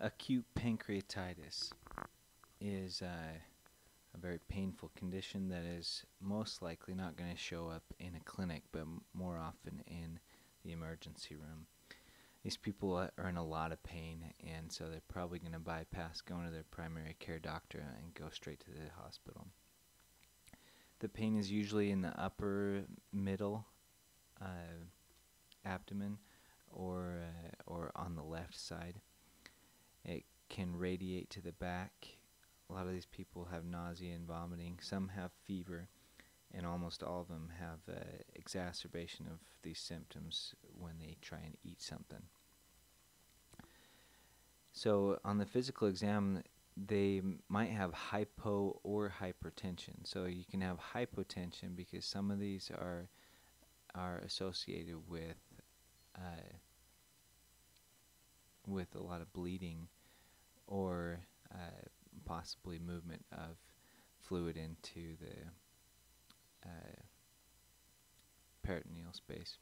Acute pancreatitis is uh, a very painful condition that is most likely not going to show up in a clinic, but m- more often in the emergency room. These people are in a lot of pain, and so they're probably going to bypass going to their primary care doctor and go straight to the hospital. The pain is usually in the upper middle uh, abdomen or uh, or on the left side. It can radiate to the back. A lot of these people have nausea and vomiting. Some have fever, and almost all of them have uh, exacerbation of these symptoms when they try and eat something. So on the physical exam, they might have hypo or hypertension. So you can have hypotension because some of these are are associated with uh, with a lot of bleeding or uh, possibly movement of fluid into the uh, peritoneal space.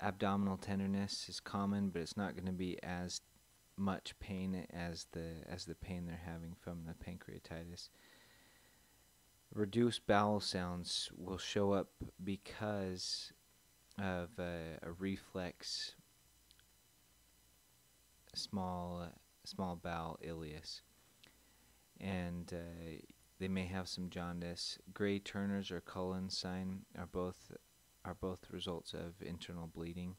Abdominal tenderness is common, but it's not going to be as much pain as the as the pain they're having from the pancreatitis. Reduced bowel sounds will show up because of uh, a reflex small small bowel ileus, and uh, they may have some jaundice. Grey Turner's or Cullen's sign are both are both results of internal bleeding,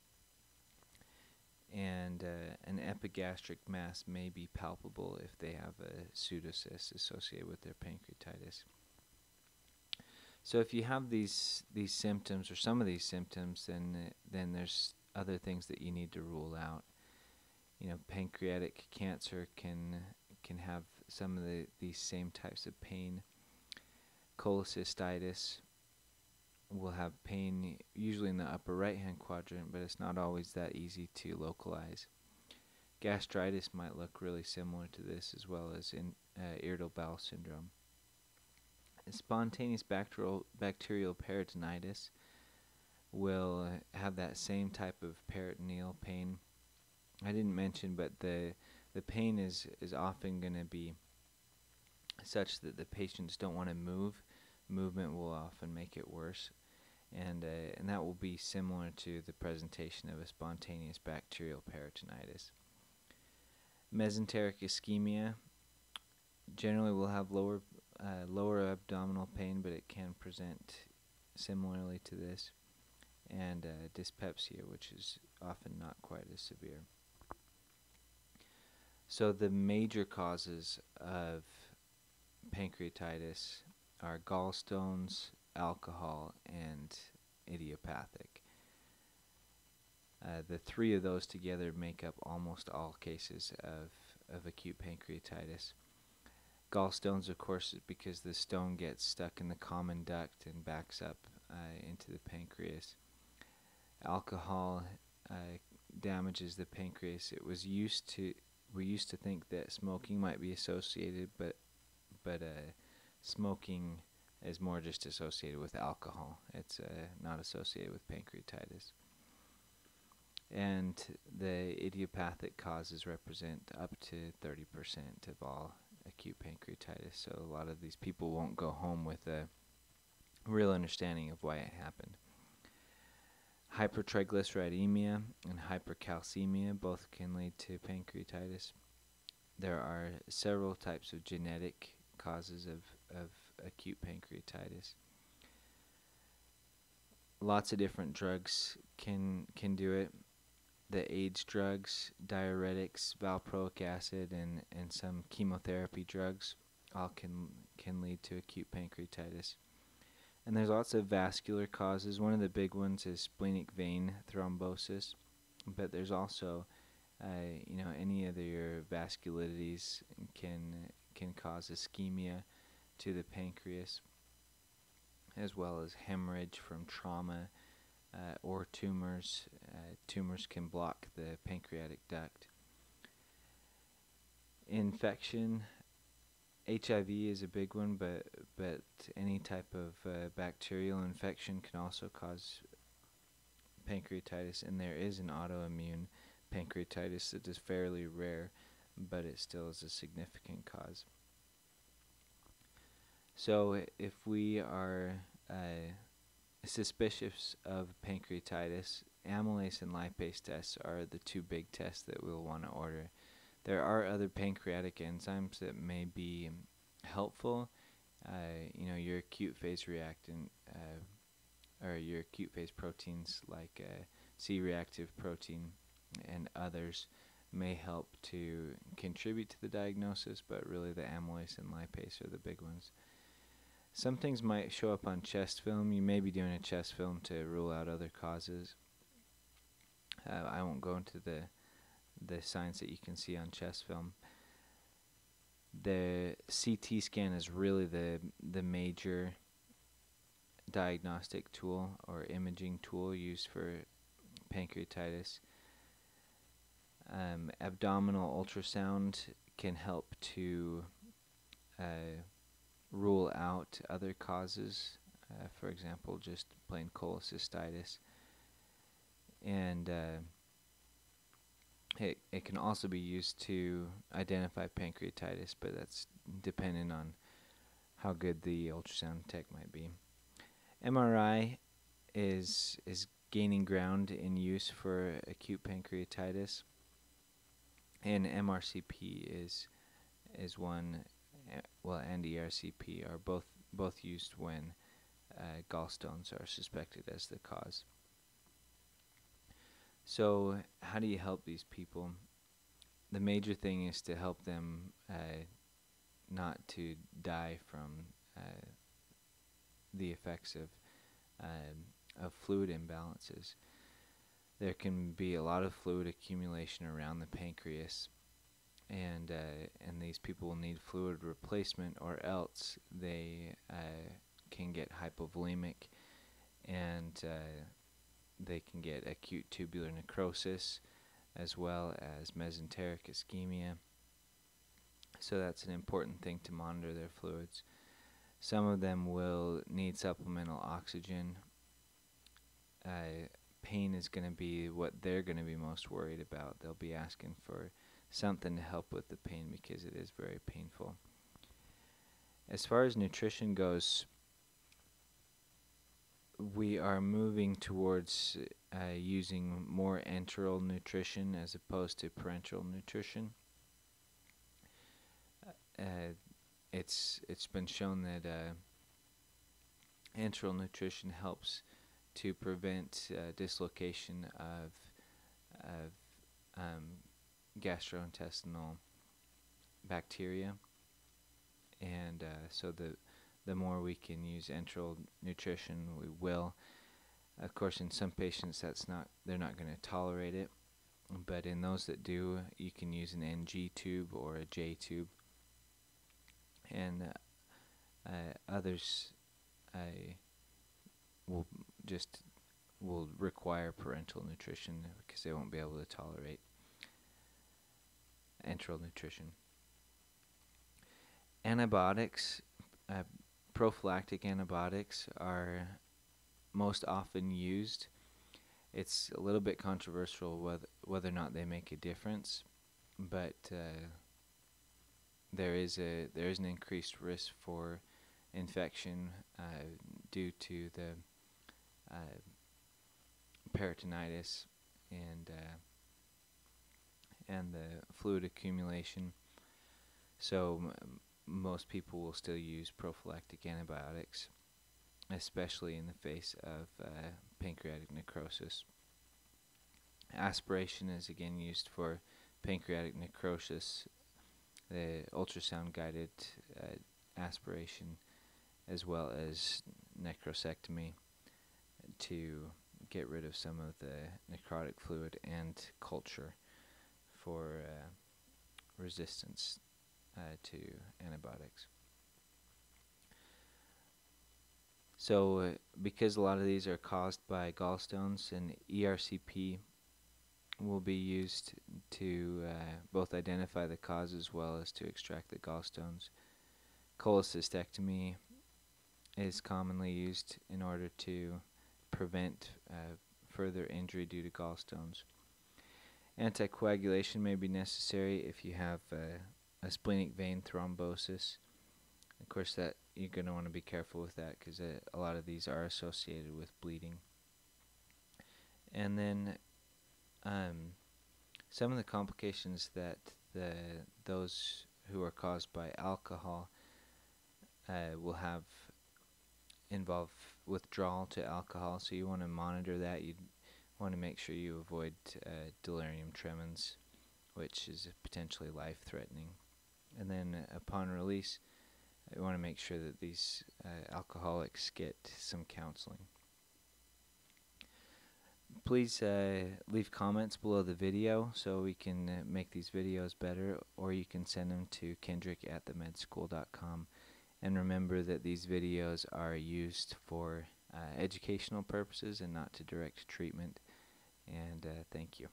and uh, an epigastric mass may be palpable if they have a pseudocyst associated with their pancreatitis. So if you have these these symptoms or some of these symptoms, then then there's other things that you need to rule out. You know, pancreatic cancer can can have some of the these same types of pain. Cholecystitis will have pain usually in the upper right hand quadrant, but it's not always that easy to localize. Gastritis might look really similar to this, as well as in uh, irritable bowel syndrome spontaneous bacterial bacterial peritonitis will have that same type of peritoneal pain. I didn't mention, but the the pain is is often going to be such that the patients don't want to move. Movement will often make it worse, and uh, and that will be similar to the presentation of a spontaneous bacterial peritonitis. Mesenteric ischemia generally will have lower uh, lower abdominal pain, but it can present similarly to this, and uh, dyspepsia, which is often not quite as severe. So, the major causes of pancreatitis are gallstones, alcohol, and idiopathic. Uh, the three of those together make up almost all cases of, of acute pancreatitis. Gallstones, of course, because the stone gets stuck in the common duct and backs up uh, into the pancreas. Alcohol uh, damages the pancreas. It was used to we used to think that smoking might be associated, but but uh, smoking is more just associated with alcohol. It's uh, not associated with pancreatitis. And the idiopathic causes represent up to 30% of all acute pancreatitis. So a lot of these people won't go home with a real understanding of why it happened. Hypertriglyceridemia and hypercalcemia both can lead to pancreatitis. There are several types of genetic causes of, of acute pancreatitis. Lots of different drugs can can do it the AIDS drugs, diuretics, valproic acid, and, and some chemotherapy drugs all can can lead to acute pancreatitis. And there's lots of vascular causes. One of the big ones is splenic vein thrombosis, but there's also, uh, you know, any your vasculitides can can cause ischemia to the pancreas, as well as hemorrhage from trauma uh, or tumors. Uh, tumors can block the pancreatic duct. Infection, HIV is a big one, but but any type of uh, bacterial infection can also cause pancreatitis, and there is an autoimmune pancreatitis that is fairly rare, but it still is a significant cause. So, if we are uh, suspicious of pancreatitis, amylase and lipase tests are the two big tests that we'll want to order. There are other pancreatic enzymes that may be helpful. Uh, you know, your acute phase reactant uh, or your acute phase proteins like uh, C reactive protein and others may help to contribute to the diagnosis, but really the amylase and lipase are the big ones. Some things might show up on chest film. You may be doing a chest film to rule out other causes. Uh, I won't go into the the signs that you can see on chest film. The CT scan is really the the major diagnostic tool or imaging tool used for pancreatitis. Um, abdominal ultrasound can help to uh, rule out other causes, uh, for example, just plain cholecystitis. And uh, it, it can also be used to identify pancreatitis, but that's dependent on how good the ultrasound tech might be. MRI is is gaining ground in use for acute pancreatitis, and MRCP is is one well, and ERCP are both both used when uh, gallstones are suspected as the cause. So, how do you help these people? The major thing is to help them uh, not to die from uh, the effects of uh, of fluid imbalances. There can be a lot of fluid accumulation around the pancreas and uh, and these people will need fluid replacement, or else they uh, can get hypovolemic, and uh, they can get acute tubular necrosis, as well as mesenteric ischemia. So that's an important thing to monitor their fluids. Some of them will need supplemental oxygen. Uh, pain is going to be what they're going to be most worried about. They'll be asking for something to help with the pain because it is very painful. As far as nutrition goes, we are moving towards uh, using more enteral nutrition as opposed to parenteral nutrition. Uh, it's it's been shown that uh, enteral nutrition helps to prevent uh, dislocation of of um, gastrointestinal bacteria, and uh, so the the more we can use enteral nutrition, we will. Of course, in some patients, that's not they're not going to tolerate it, but in those that do, you can use an NG tube or a J tube, and uh, uh, others I will just will require parental nutrition because they won't be able to tolerate enteral nutrition. Antibiotics, uh, prophylactic antibiotics, are most often used. It's a little bit controversial whether whether or not they make a difference, but uh, there is a there is an increased risk for infection uh, due to the uh, peritonitis and uh, and the fluid accumulation. So m- most people will still use prophylactic antibiotics, especially in the face of uh, pancreatic necrosis. Aspiration is again used for pancreatic necrosis, the ultrasound guided uh, aspiration, as well as necrosectomy to get rid of some of the necrotic fluid and culture for uh, resistance uh, to antibiotics. So, uh, because a lot of these are caused by gallstones, and ERCP will be used to uh, both identify the cause as well as to extract the gallstones. Cholecystectomy is commonly used in order to prevent uh, further injury due to gallstones. Anticoagulation may be necessary if you have uh, a splenic vein thrombosis. Of course, that you're going to want to be careful with that because uh, a lot of these are associated with bleeding. And then um, some of the complications that the those who are caused by alcohol uh, will have involve withdrawal to alcohol. So you want to monitor that. You want to make sure you avoid uh, delirium tremens, which is potentially life-threatening. And then upon release, you want to make sure that these uh, alcoholics get some counseling. Please uh, leave comments below the video so we can uh, make these videos better, or you can send them to kendrick at themedschool.com. And remember that these videos are used for uh, educational purposes and not to direct treatment. And uh, thank you.